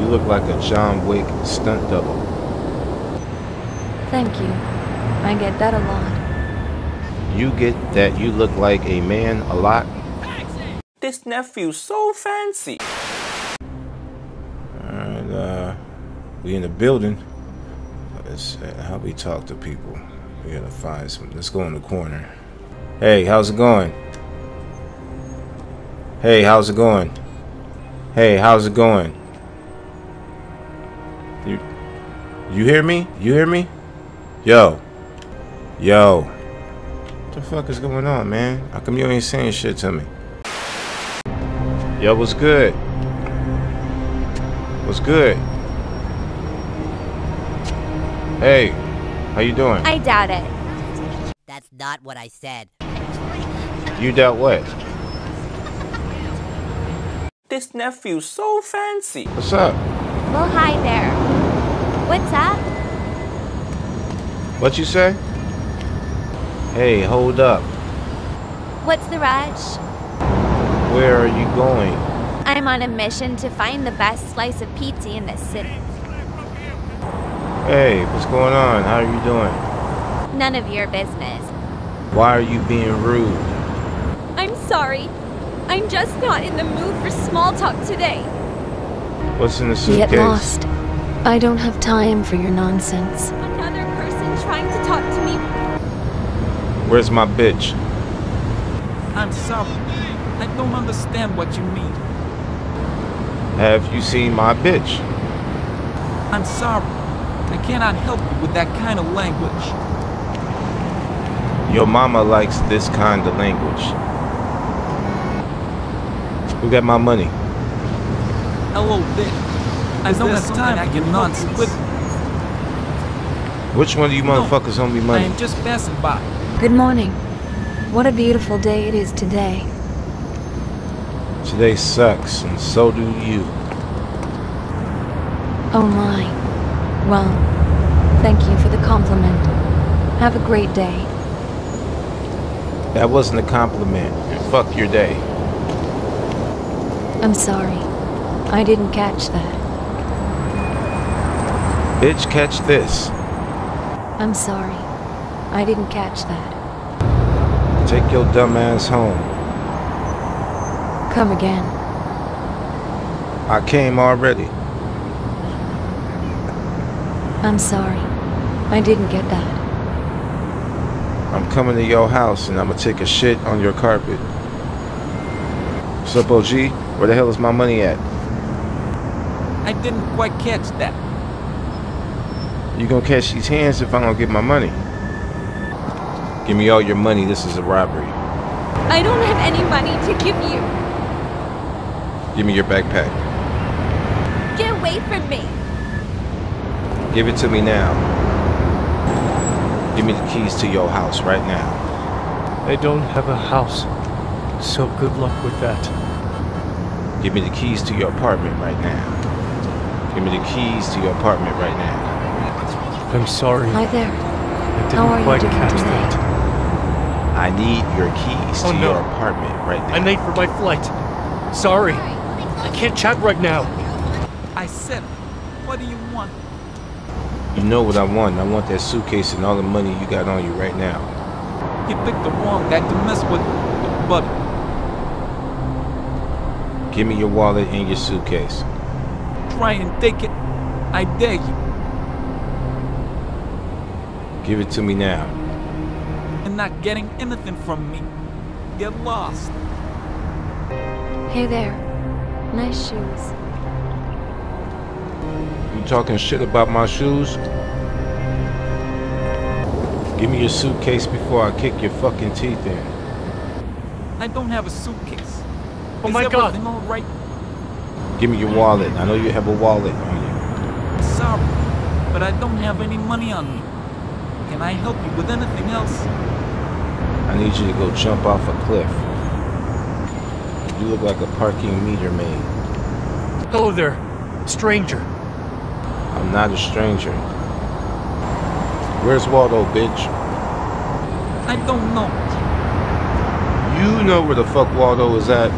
You look like a John Wick stunt double. Thank you. I get that a lot. You get that you look like a man a lot? This nephew so fancy. Alright, uh, we in the building. Let's uh, how we talk to people. We gotta find some. Let's go in the corner. Hey, how's it going? Hey, how's it going? Hey, how's it going? You, you hear me? You hear me? Yo, yo. What the fuck is going on, man? How come you ain't saying shit to me? Yo, what's good? What's good? Hey, how you doing? I doubt it. That's not what I said. You doubt what? This nephew's so fancy. What's up? Well, hi there. What's up? What you say? Hey, hold up. What's the rush? Where are you going? I'm on a mission to find the best slice of pizza in this city. Hey, what's going on? How are you doing? None of your business. Why are you being rude? I'm sorry. I'm just not in the mood for small talk today. What's in the suitcase? Get lost. I don't have time for your nonsense. Another person trying to talk to me. Where's my bitch? I'm sorry. I don't understand what you mean. Have you seen my bitch? I'm sorry. I cannot help you with that kind of language. Your mama likes this kind of language. Who got my money? Hello, Dick. I don't have time for your nonsense. With Which one of you No, motherfuckers owe me I money? am just passing by. Good morning. What a beautiful day it is today. Today sucks, and so do you. Oh my. Well, thank you for the compliment. Have a great day. That wasn't a compliment. And fuck your day. I'm sorry. I didn't catch that. Bitch, catch this. I'm sorry. I didn't catch that. Take your dumb ass home. Come again. I came already. I'm sorry. I didn't get that. I'm coming to your house and I'm gonna take a shit on your carpet. What's up, OG? Where the hell is my money at? I didn't quite catch that. You gonna catch these hands if I don't get my money? Give me all your money. This is a robbery. I don't have any money to give you. Give me your backpack. Get away from me. Give it to me now. Give me the keys to your house right now. I don't have a house, so good luck with that. Give me the keys to your apartment right now. Give me the keys to your apartment right now. I'm sorry. Hi there. I How are didn't you quite doing catch today? that. I need your keys Oh, to no. your apartment right now. I'm late for my flight. Sorry. I can't chat right now. I said, what do you want? You know what I want. I want that suitcase and all the money you got on you right now. You picked the wrong guy to mess with, but Give me your wallet and your suitcase. try and take it. I dare you. Give it to me now. You're not getting anything from me. Get lost. Hey there. Nice shoes. You talking shit about my shoes? Give me your suitcase before I kick your fucking teeth in. I don't have a suitcase. Oh Is my God. everything all right? Give me your wallet. I know you have a wallet on you. Sorry, but I don't have any money on me. Can I help you with anything else? I need you to go jump off a cliff. You look like a parking meter maid. Hello there, stranger. I'm not a stranger. Where's Waldo, bitch? I don't know. You know where the fuck Waldo is at.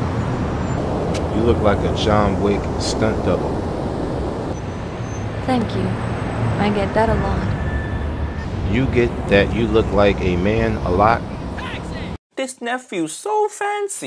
You look like a John Wick stunt double. Thank you. I get that a lot. You get that you look like a man a lot? This nephew so fancy.